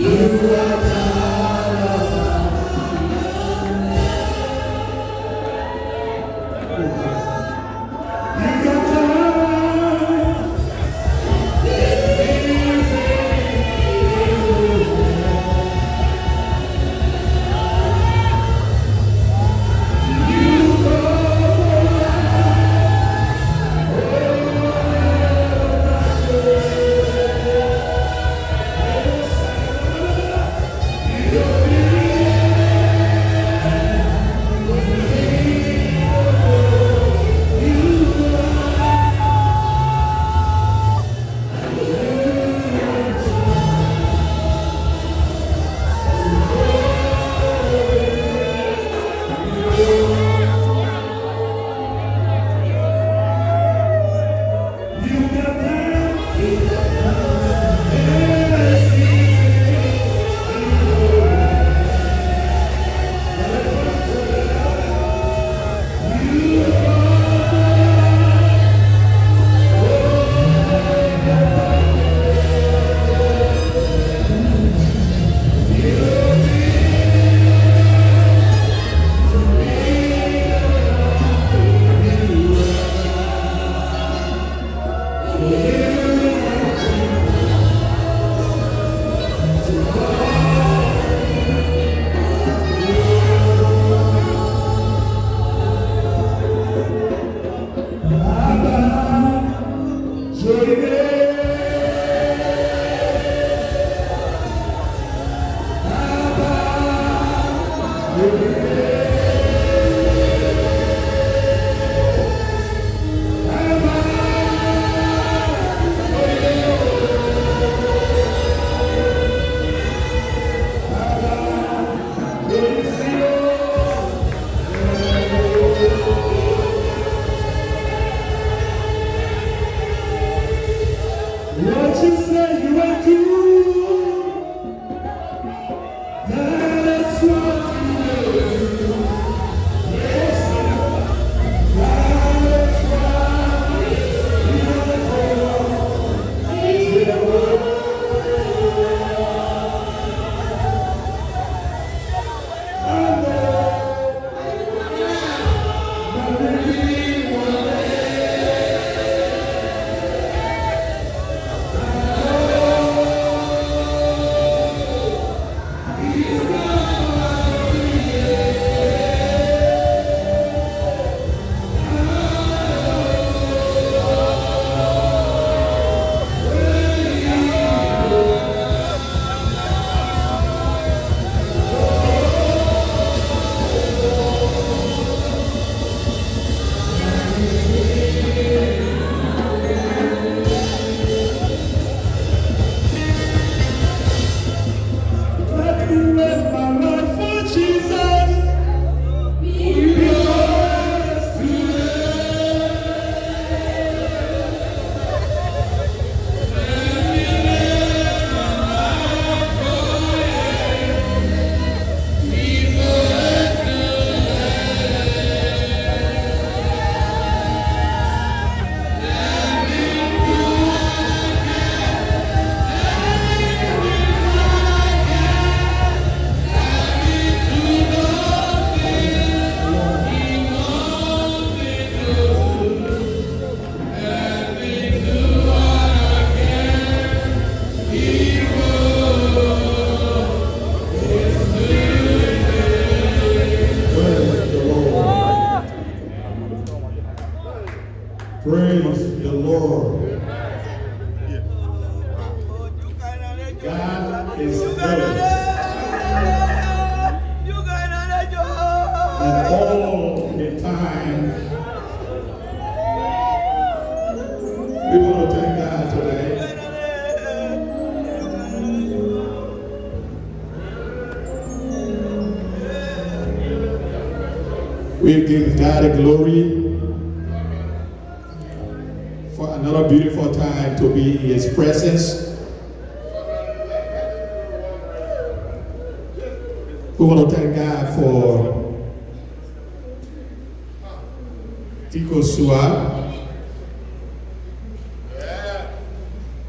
What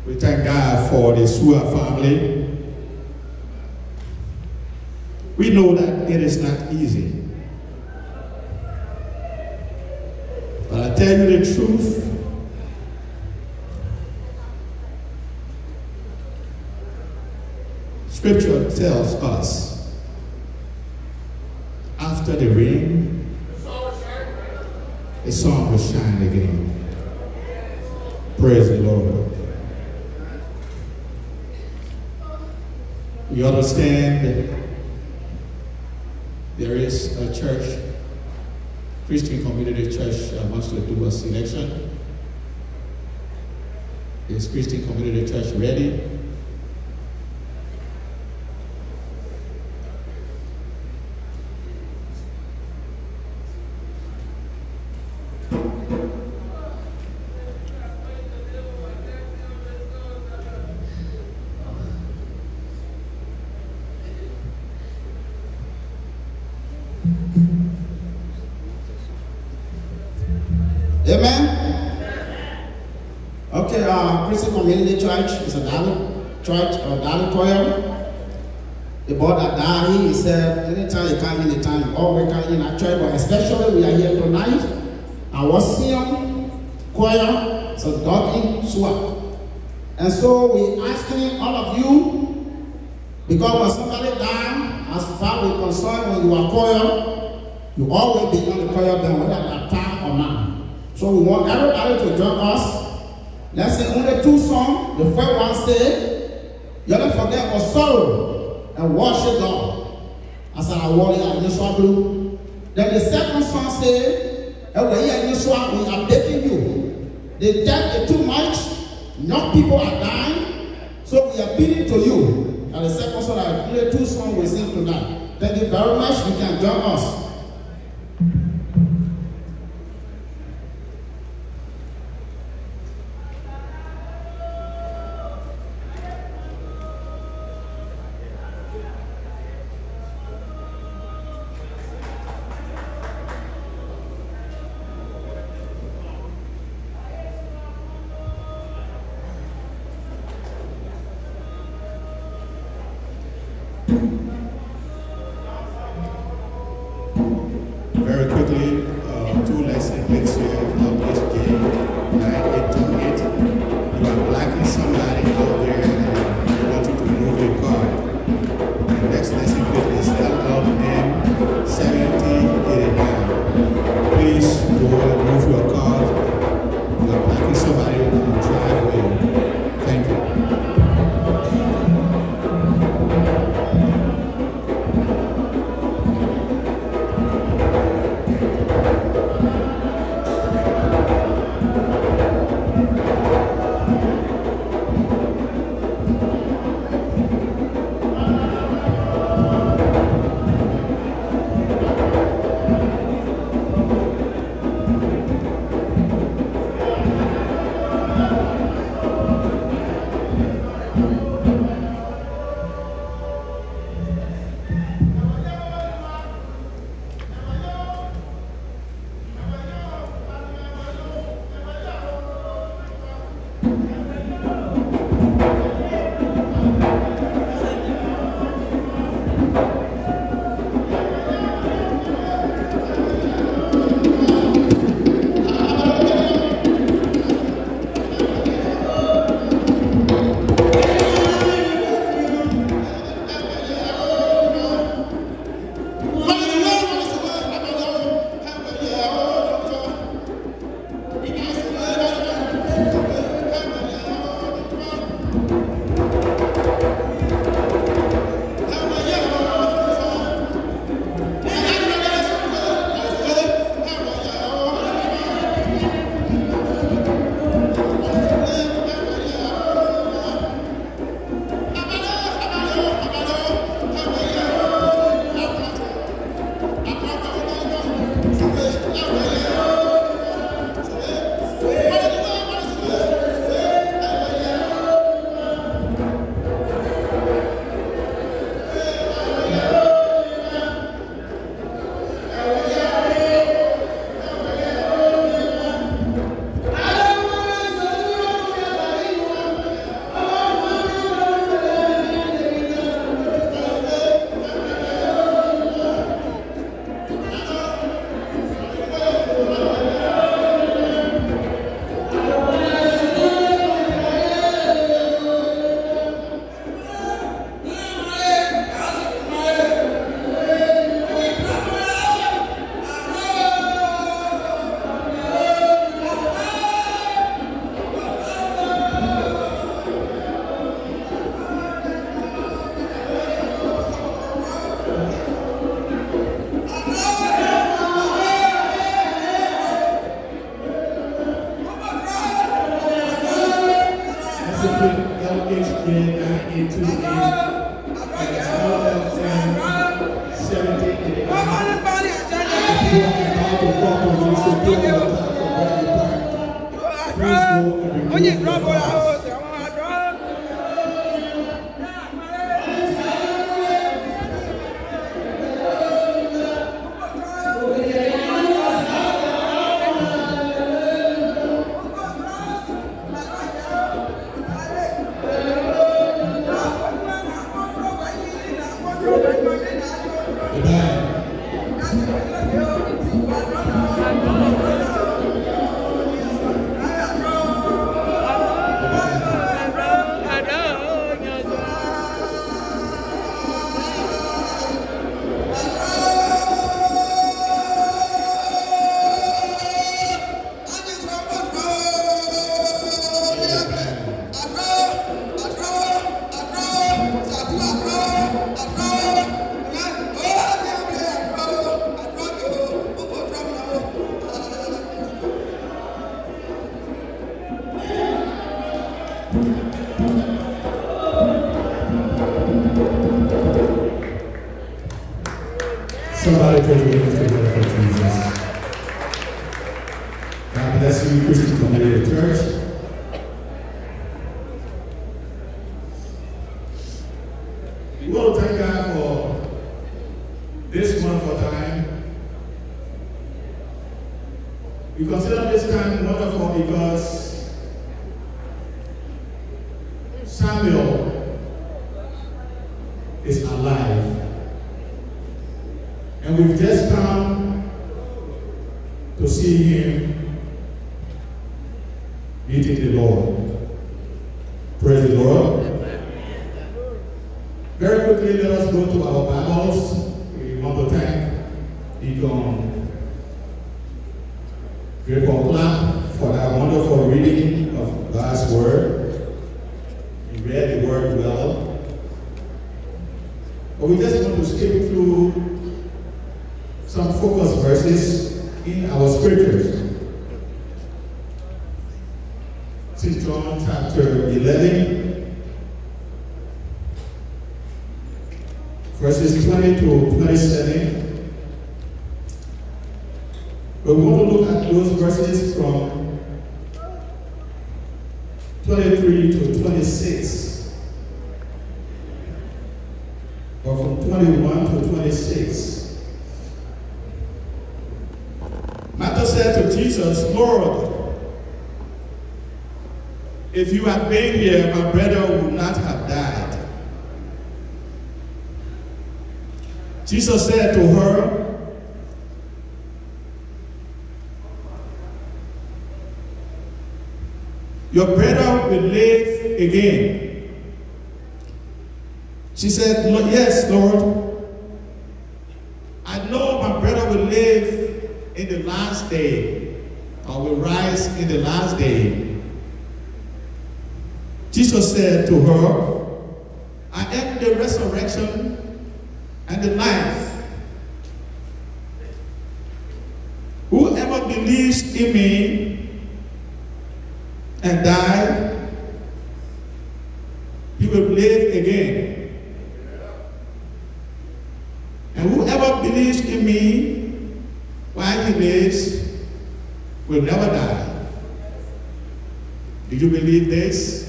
We thank God for the Suah family. We know that it is not easy. But I tell you the truth. Scripture tells us after the rain, the sun will shine again. Praise the Lord. We understand there is a church, Christian Community Church wants to do a selection. Is Christian Community Church ready? Community Church is a dialogue church or dialogue choir. The board that died, he said, anytime you come, anytime, you always come in a church, but especially we are here tonight. Our senior choir is a dog in swap. And so we asking all of you, because when somebody die, as far as we're concerned, when you are choir, you always be on the choir band, whether at time or not. So we want everybody to join us. Let's sing only two songs. The first one say, You don't forget our sorrow and worship God. As our warrior in Yeshua blue. Then the second song say, And we are Yeshua, we are begging you. The death is too much. Young people are dying. So we are beating to you. And the second song, I play two songs we sing tonight. Thank you very much. You can join us. St. John chapter 11, verses 20 to 27. We want to look at those verses from 23 to 26, if you had been here, my brother would not have died. Jesus said to her, Your brother will live again. She said, Yes, Lord. I know my brother will live in the last day, or will rise in the last day. Jesus said to her, I am the resurrection and the life. Whoever believes in me and die, he will live again. And whoever believes in me while he lives will never die. Do you believe this?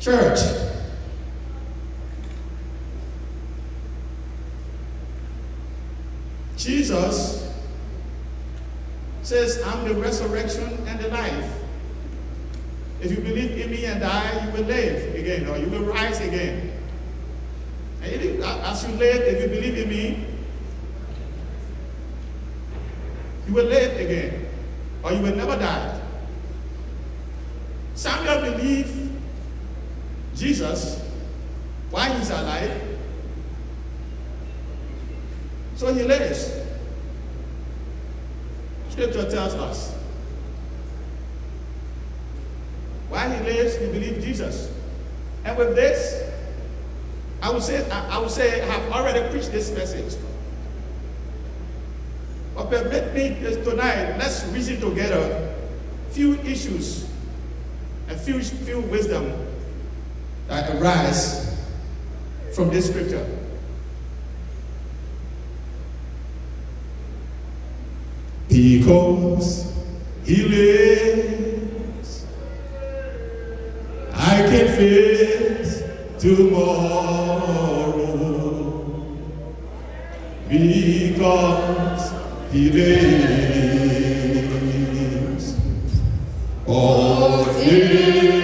Church. Jesus says, I'm the resurrection and the life. If you believe in me and die, you will live again, or you will rise again. And as you live, if you believe in me, you will live again, or you will never die. Samuel believed Jesus while he's alive, so he lives. Scripture tells us. While he lives, he believes Jesus. And with this, I would say, I, would say I have already preached this message. But permit me tonight, let's reason together few issues and few, few wisdom that arise from this scripture. Because he lives, I can face tomorrow. Because he lives, all things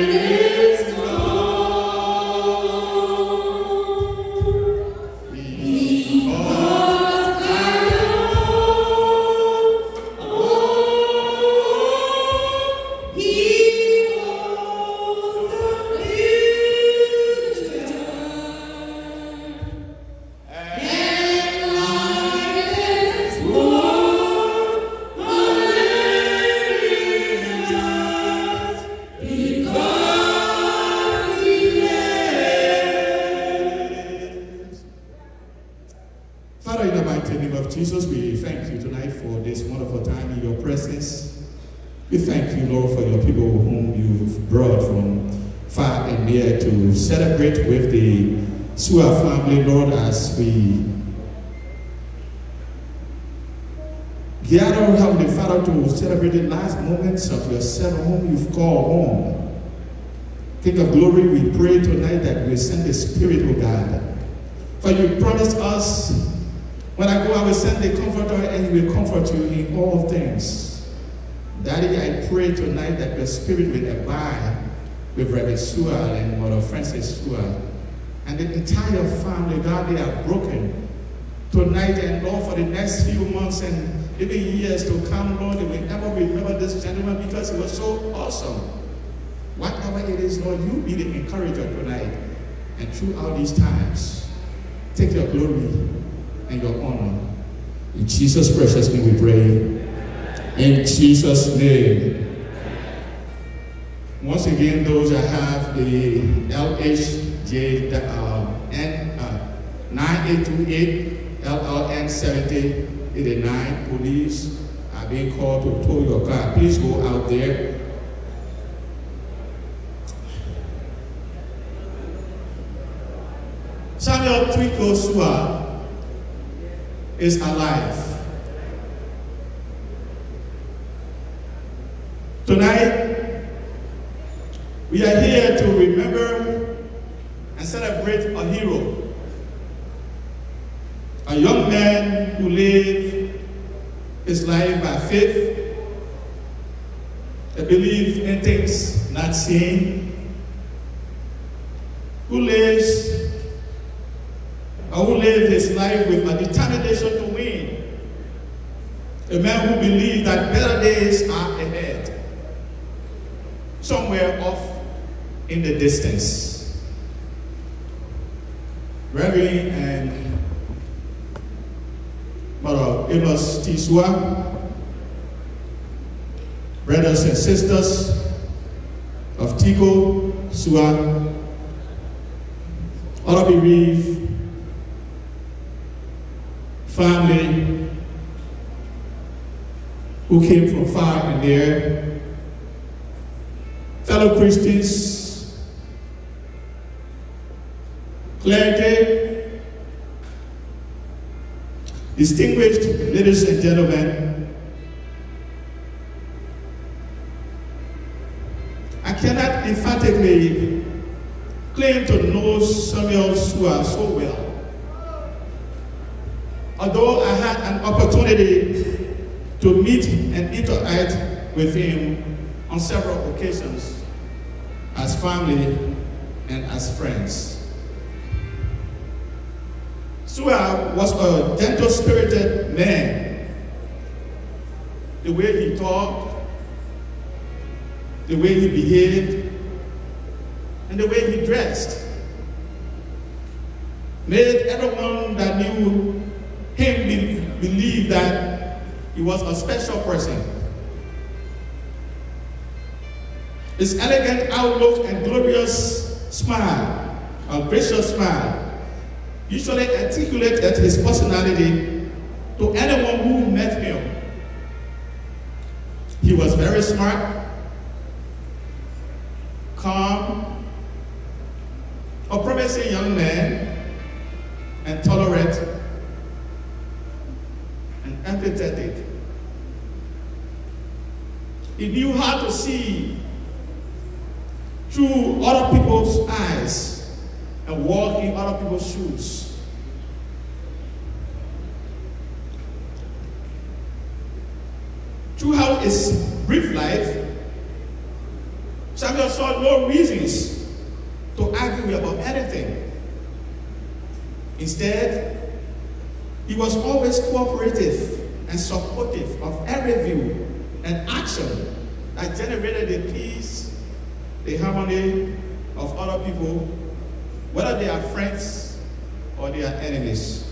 Father, celebrate the last moments of your servant whom you've called home. King of glory, we pray tonight that we send the Spirit, O God. For you promised us when I go, I will send the comforter and he will comfort you in all things. Daddy, I pray tonight that your spirit will abide with Reverend Sewell and Mother Francis Sewell and the entire family. God, they are broken tonight and Lord for the next few months and even years to come, Lord, they will never remember this gentleman because he was so awesome. Whatever it is, Lord, you be the encourager tonight and throughout these times. Take your glory and your honor. In Jesus' precious name we pray. In Jesus' name. Once again, those that have the LHJ uh, N, uh, 9828 LLN 7089 police are being called to tow your car. Please go out there. Samuel Tico Suah is alive. Tonight, we are here to remember and celebrate a hero, a young man who lived his life by faith, a belief in things not seen, who lives or who lived his life with a determination to win. A man who believed that better days are ahead, somewhere off in the distance. Reverend and Mother Amos Tiswa, brothers and sisters of Tico, Suah, all bereaved family who came from far and near, fellow Christians, clergy, distinguished ladies and gentlemen, I cannot emphatically claim to know Samuel are so well. Although I had an opportunity to meet and interact with him on several occasions as family and as friends. Suah was a gentle spirited man. The way he talked, the way he behaved, and the way he dressed made everyone that knew him believe that he was a special person. His elegant outlook and glorious smile, a gracious smile, usually articulated his personality to anyone who met him. He was very smart, calm, a promising young man, and tolerant empathetic. He knew how to see through other people's eyes and walk in other people's shoes. Throughout his brief life, Samuel saw no reasons to argue about anything. Instead, he was always cooperative and supportive of every view and action that generated the peace, the harmony of other people, whether they are friends or they are enemies.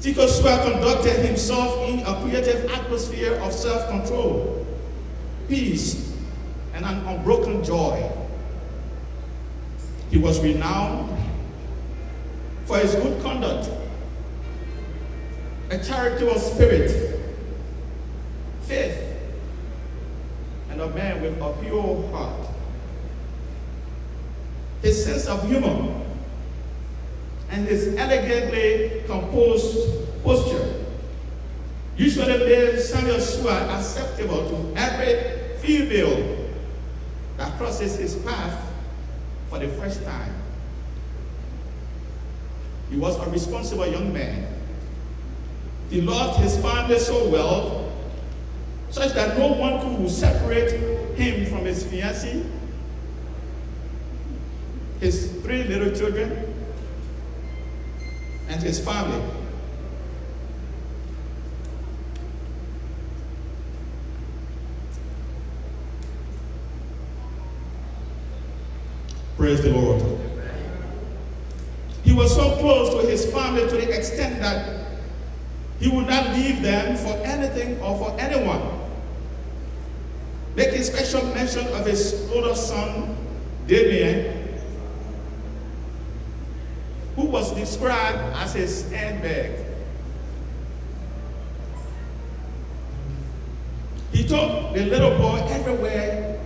Tico Suah conducted himself in a creative atmosphere of self-control, peace, and an unbroken joy. He was renowned for his good conduct, a charitable spirit, faith, and a man with a pure heart. His sense of humor and his elegantly composed posture usually made Samuel Stewart acceptable to every female that crosses his path for the first time. He was a responsible young man. He loved his family so well, such that no one could separate him from his fiancée, his three little children, and his family. Praise the Lord. He was so close to his family to the extent that he would not leave them for anything or for anyone. Making special mention of his older son, Damien, who was described as his handbag. He took the little boy everywhere,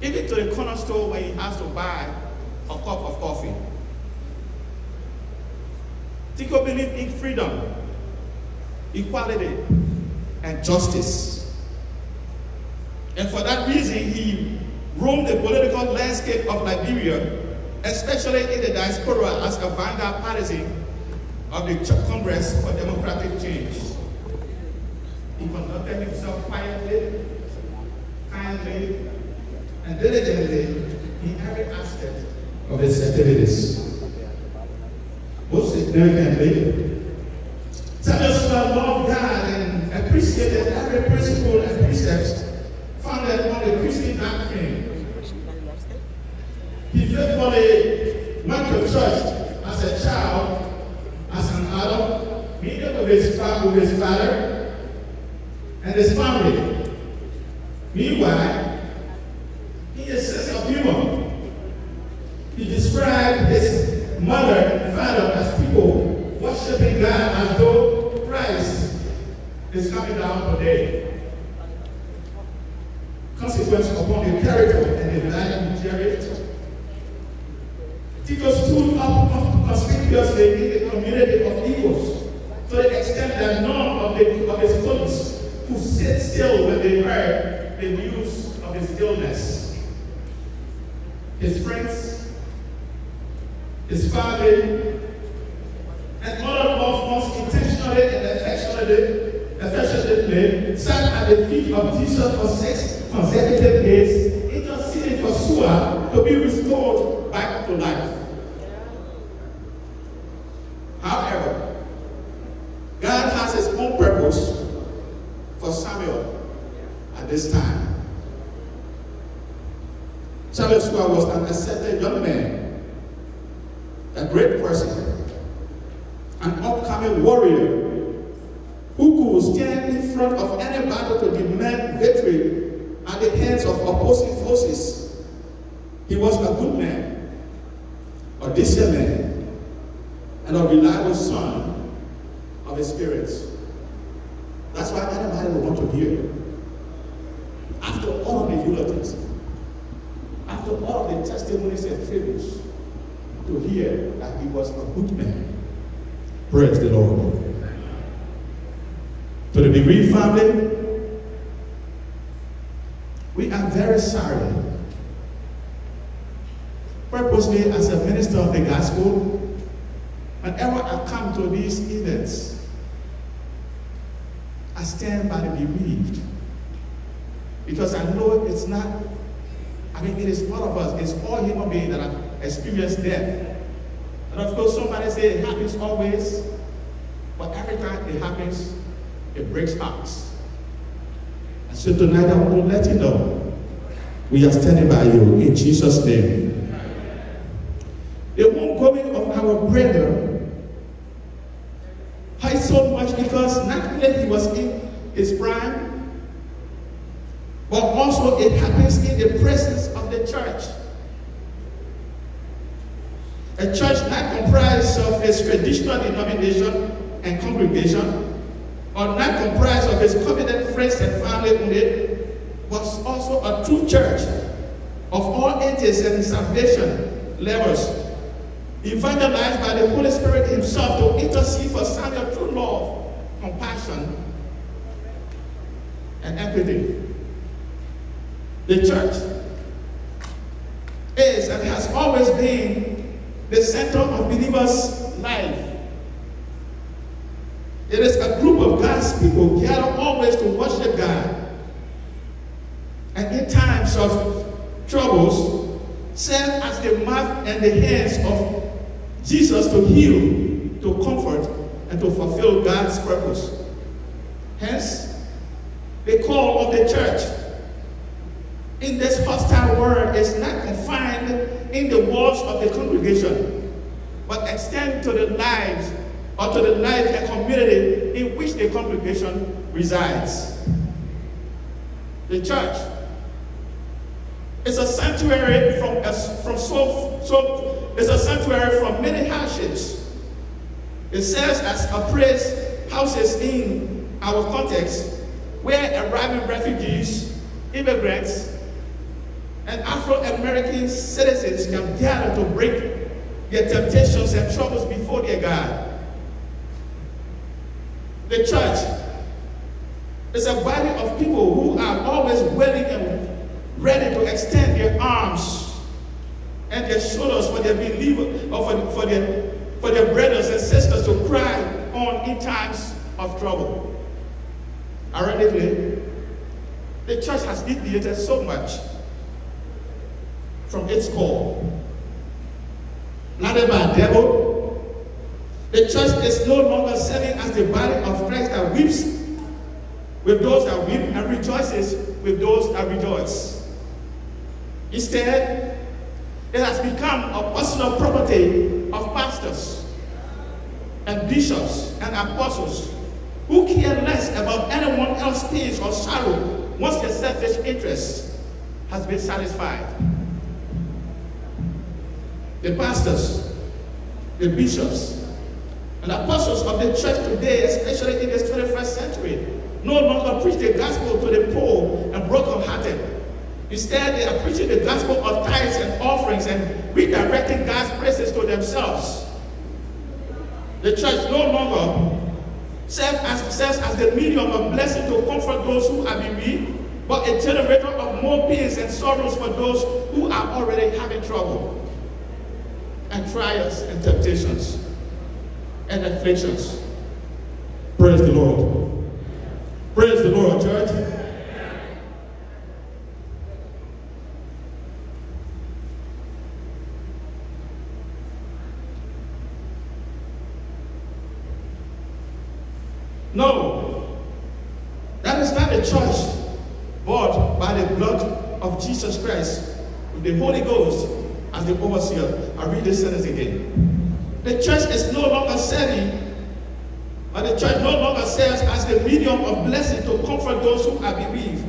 even to the corner store where he has to buy a cup of coffee. Tico believed in freedom, equality, and justice. And for that reason, he roamed the political landscape of Liberia especially in the diaspora as a vanguard partisan of the Congress for Democratic Change. He conducted himself quietly, kindly, and diligently in every aspect of his activities. Most significantly, Samuel loved God and appreciated every principle and precepts founded on the Christian doctrine he faithfully went to church as a child, as an adult, meeting with his, father, with his father and his family. Meanwhile, he has a sense of humor. He described his mother and father as people worshiping God as though Christ is coming down today. Consequence upon the character and the value he cherished Tico stood up conspicuously in the community of equals to the extent that none of, the, of his colleagues could still when they heard the news of his illness. His friends, his family, and other loved ones intentionally and affectionately, affectionately sat at the feet of Jesus for six consecutive days, interceding for Suah to be restored back to life. Somebody say it happens always, but every time it happens, it breaks hearts. And so tonight I want to let you know we are standing by you in Jesus' name. The homecoming of our brother hurt so much because not only he was in his prime, but also it happens in the presence of the church. A church not comprised of its traditional denomination and congregation, or not comprised of its covenant friends and family only, but also a true church of all ages and salvation levels, evangelized by the Holy Spirit Himself to intercede for Samuel through love, compassion, and empathy. The church is and has always been the center of believers' life. It is a group of God's people who gather always to worship God. And in times of troubles, serve as the mouth and the hands of Jesus to heal, to comfort, and to fulfill God's purpose. Hence, the call of the church in this hostile world is not confined in the walls of the congregation, but extend to the lives or to the life and community in which the congregation resides. The church is a sanctuary from, from so, so it's a sanctuary from many hardships. It serves as a place houses in our context where arriving refugees, immigrants, and Afro-American citizens can gather to break their temptations and troubles before their God. The church is a body of people who are always willing and ready to extend their arms and their shoulders for their believers or for, for, their, for their brothers and sisters to cry on in times of trouble. Ironically, the church has deviated so much from its core. Blinded by a devil, the church is no longer serving as the body of Christ that weeps with those that weep and rejoices with those that rejoice. Instead, it has become a personal property of pastors and bishops and apostles who care less about anyone else's pain or sorrow once their selfish interest has been satisfied. The pastors, the bishops, and apostles of the church today, especially in this 21st century, no longer preach the gospel to the poor and brokenhearted. Instead, they are preaching the gospel of tithes and offerings and redirecting God's praises to themselves. The church no longer serves as, serves as the medium of blessing to comfort those who are bereaved, but a generator of more pains and sorrows for those who are already having trouble and trials and temptations and afflictions. Praise the Lord. Praise the Lord, church. No, that is not a church bought by the blood of Jesus Christ with the Holy Ghost the overseer. I read this sentence again. The church is no longer serving, and the church no longer serves as the medium of blessing to comfort those who are bereaved,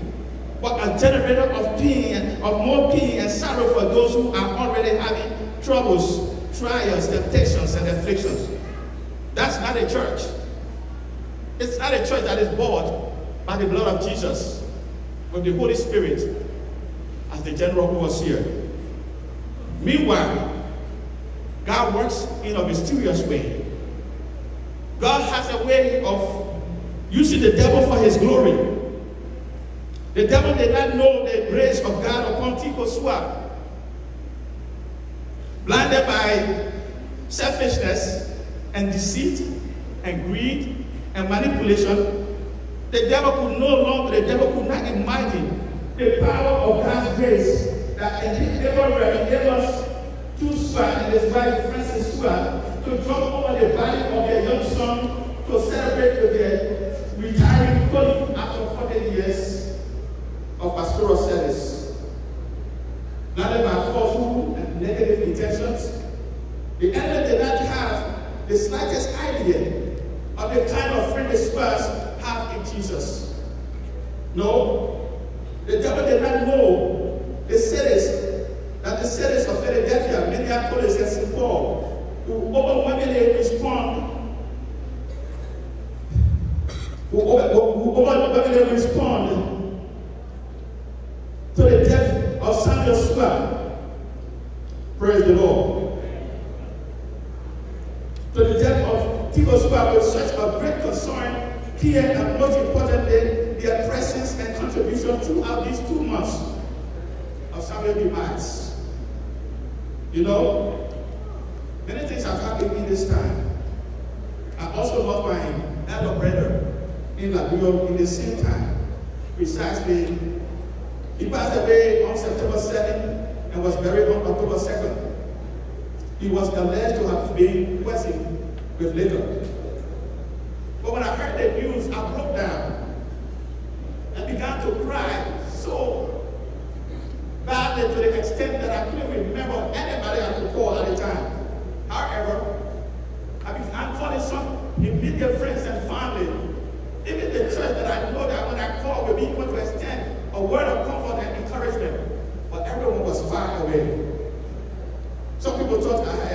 but a generator of pain, of more pain and sorrow for those who are already having troubles, trials, temptations, and afflictions. That's not a church. It's not a church that is bought by the blood of Jesus, but the Holy Spirit as the general overseer. Meanwhile, God works in a mysterious way. God has a way of using the devil for his glory. The devil did not know the grace of God upon Tico Suah. Blinded by selfishness and deceit and greed and manipulation, the devil could no longer, the devil could not imagine the power of God's grace that enabled and his wife, Francis Stewart, to jump over the body of their young son to celebrate with their retiring colleague after 40 years.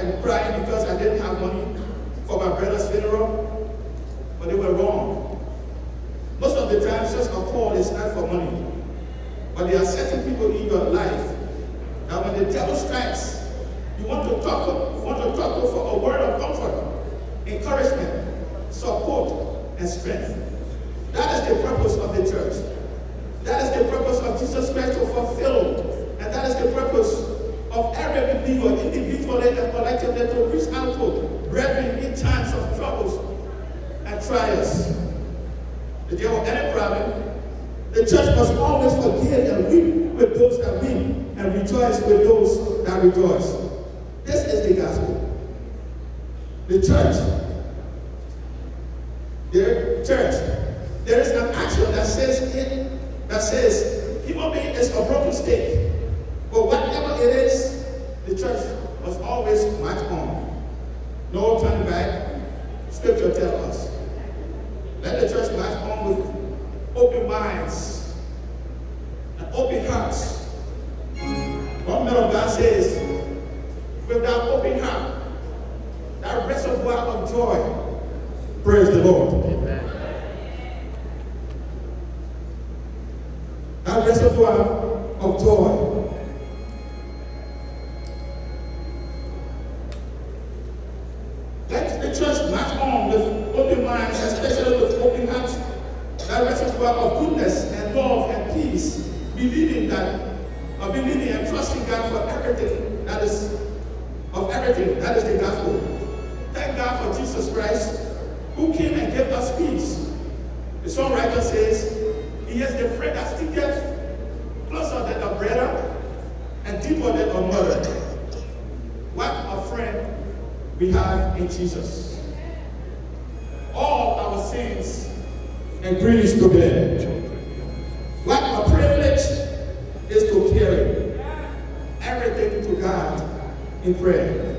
We'll. Church marched on with open minds, especially with open hearts, that reservoir of goodness and love and peace, believing that, or believing and trusting God for everything that is, of everything that is the gospel. Thank God for Jesus Christ, who came and gave us peace. The songwriter says, He is the friend that sticketh closer than a brother and deeper than a mother we have in Jesus. All our sins and griefs to bear. What a privilege is to carry everything to God in prayer.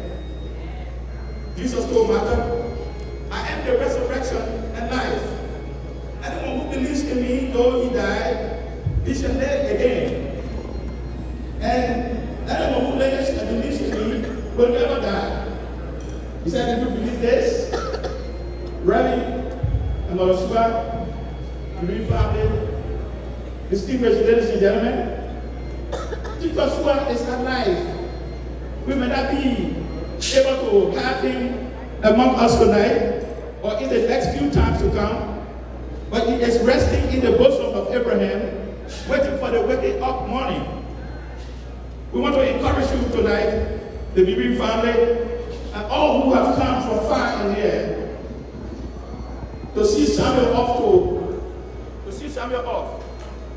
Tonight or in the next few times to come. But he is resting in the bosom of Abraham, waiting for the waking up morning. We want to encourage you tonight, the BB family, and all who have come from far and near, to see Samuel off to, to see Samuel off.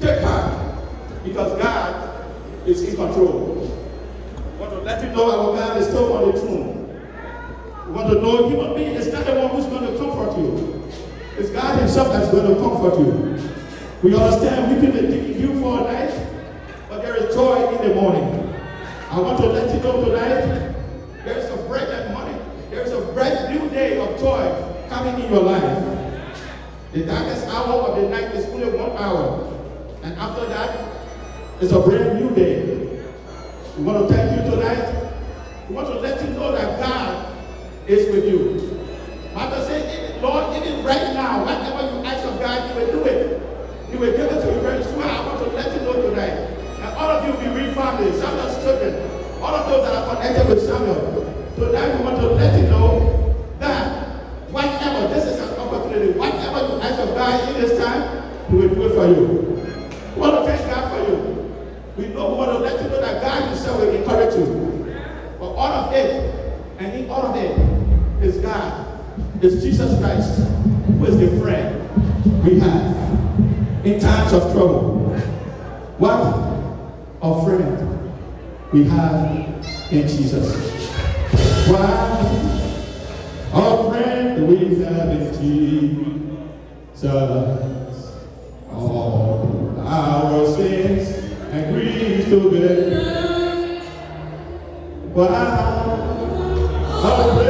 Take heart, because God is in control. We want to let you know our God is still on the throne. Want to know human being is not the one who's going to comfort you. It's God Himself that's going to comfort you. We understand we weeping may take you for a night, but there is joy in the morning. I want to let you know tonight, there is a bright and morning, there is a bright new day of joy coming in your life. The darkest hour of the night is only one hour. And after that, it's a brand new day. We want to thank you tonight. We want to let you know that God is with you. Bible says, Lord, even right now, whatever you ask of God, He will do it. He will give it to you very soon. I want to let you know tonight. And all of you will be refamily, Samuel's children, all of those that are connected with Samuel. Tonight we want to let you know that whatever, this is an opportunity, whatever you ask of God in this time, He will do it for you. We want to thank God for you. We know we want to let you know that God Himself will encourage you. But all of it, and in all of it, is God, is Jesus Christ, who is the friend we have in times of trouble. What a friend we have in Jesus. What a friend we have in Jesus. All our sins and griefs to bear. Wow, a praise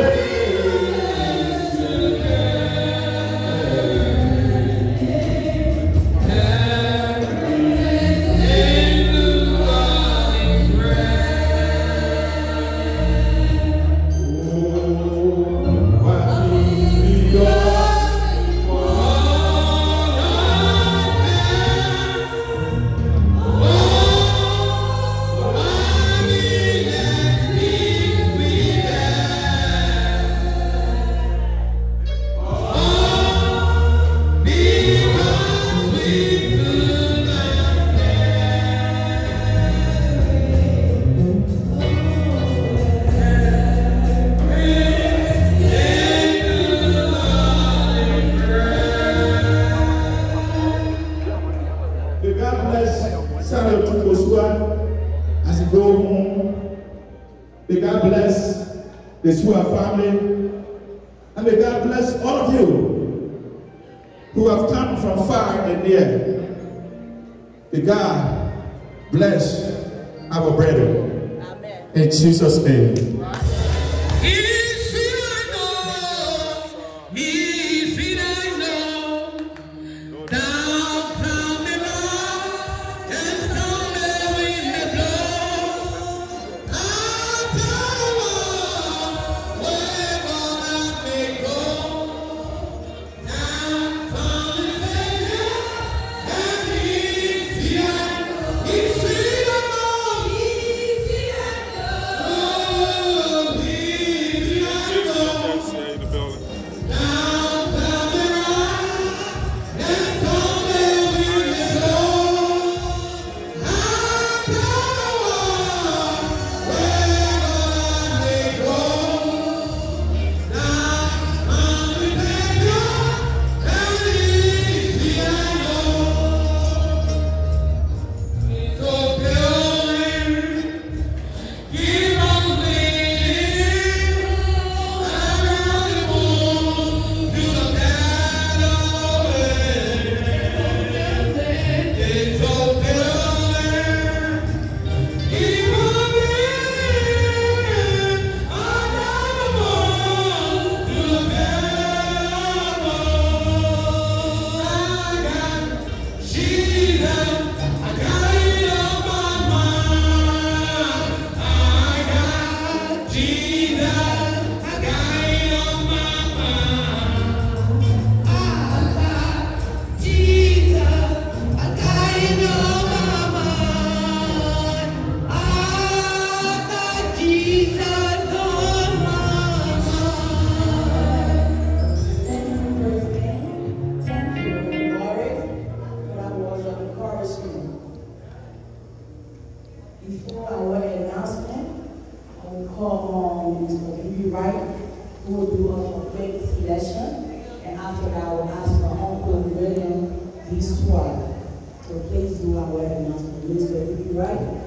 So please do our webinars for the ministry. Right?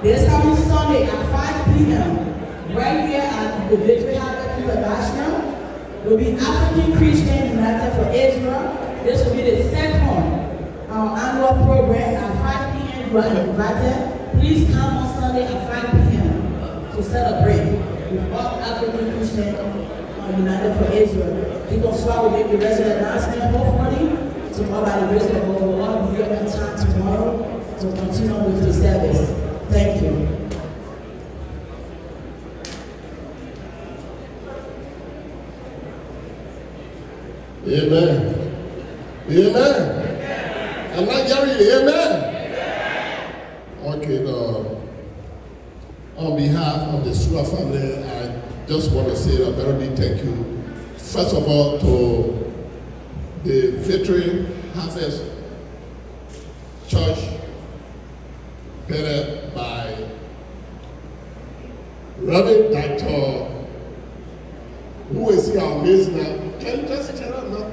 This coming Sunday at five P M, right here at the Victory International, will be African Christian United for Israel. This will be the second um, annual program at five P M. You are invited. Please come on Sunday at five P M. to celebrate with all African Christian uh, United for Israel. People swap will make the of the announcement hopefully tomorrow by the grace of God. We'll all be here on time tomorrow to continue with the service. Thank you. Amen. Amen. Am I hearing you? Amen. Okay, now, on behalf of the Sua family, I just want to say a very big thank you. First of all, to the Victory Harvest Church, by Reverend Dr. Who is here amazing now? Can you just tell us now?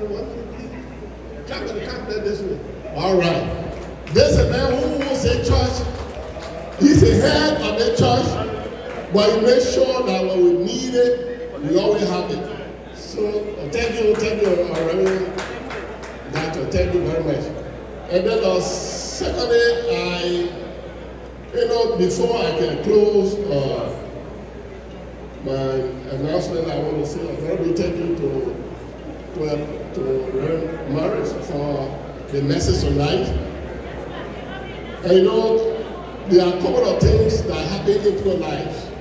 Come and come there this way. All right. There's a man who owns a church. He's the head of the church, but he makes sure that when we need it, we always have it. So uh, thank you, thank you, uh, Reverend Doctor. Thank you very much. And then uh, secondly, I, you know, before I can close. Uh, my announcement, I want to say a very big thank you to to, to Reverend Morris for the message tonight. And you know, there are a couple of things that happen in your life.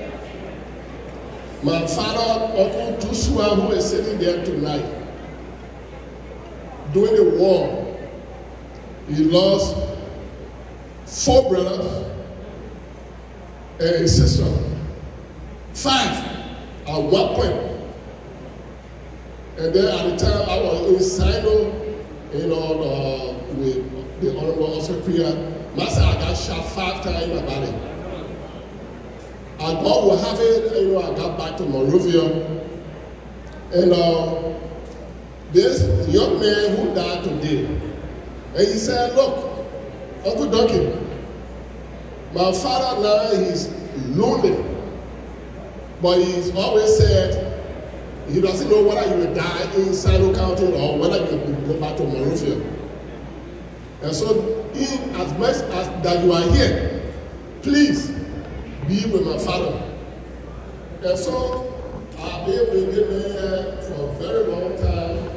My father, Uncle Joshua, who is sitting there tonight, during the war, he lost four brothers and a sister. Five one point. And then at the time I was in Sino, you know, uh, with the Honorable Oscar Priya, Master, I got shot five times in my body. And God will have it, you know, I got back to Monrovia. And uh, this young man who died today, and he said, look, Uncle Duncan, my father now he's lonely. But he's always said he doesn't know whether you will die in Sino County or whether you will go back to Monrovia. And so, in as much as that you are here, please be with my father. And so, I've been with him here for a very long time.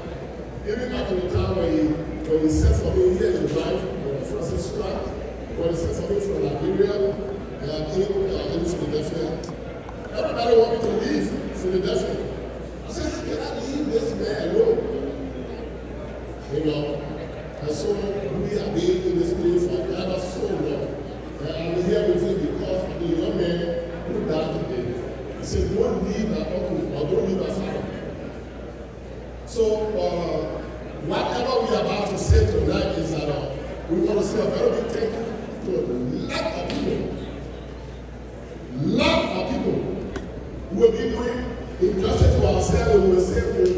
Even after the time when he, when he sent for me here in life, when Francis Scott, when he sent for me from Liberia, and in, uh, in Philadelphia, Everybody want me to leave Philadelphia. I said, how can I leave this man alone? You know, and so we have been in this place for ever so long. And I'm here with you because of the young man who died today. He said, don't leave my uncle or don't leave. So, uh, whatever we are about to say tonight is that uh, we want to say a very big doing injustice to ourselves we will say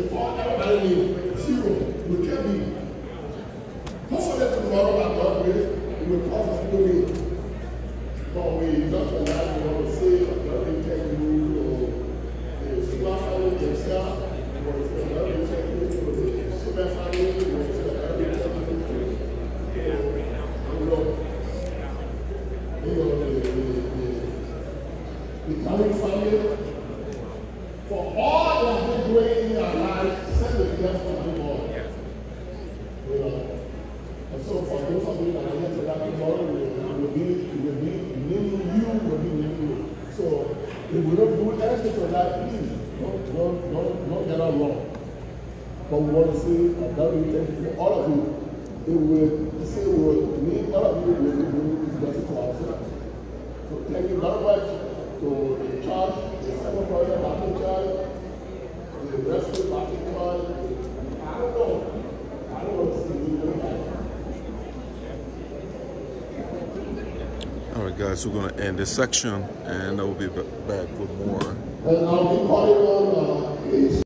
guys, we're going to end this section and I will be back with more. Uh,